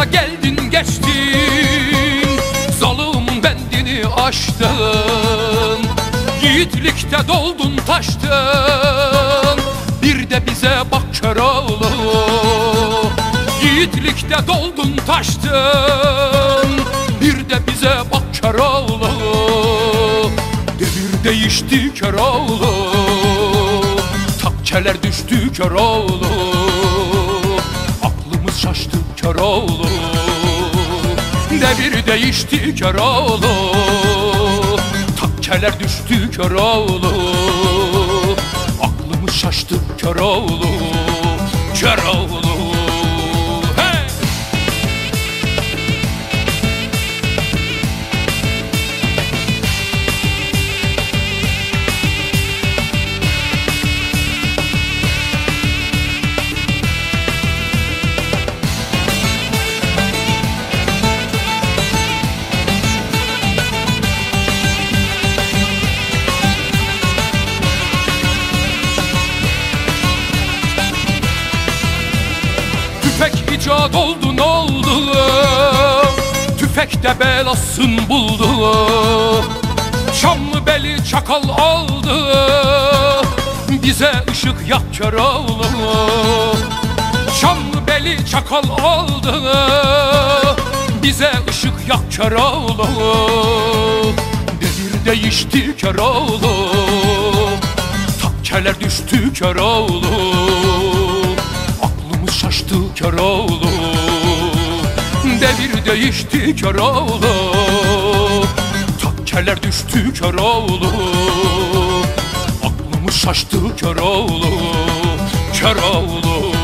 Yolla geldin geçtin. Zalim bendini aştın. Yiğitlikte doldun taştın. Bir de bize bak Köroğlu Yiğitlikte doldun taştın. Bir de bize bak Köroğlu Devir değişti Köroğlu Takçeler düştü Köroğlu Aklımız şaştı Köroğlu Devir değişti Köroğlu Takçeler düştü Köroğlu Aklımız şaştı Köroğlu Köroğlu Tüfek icat oldu ne oldu Tüfek de belasın buldu Şamlı beli çakal aldı Bize ışık yak Köroğlu Şamlı beli çakal aldı Bize ışık yak Köroğlu Devir değişti Köroğlu Takkeler düştü Aklımız şaştı Köroğlu Devir değişti Köroğlu Takkeler düştü Köroğlu Aklımı şaştı Köroğlu Köroğlu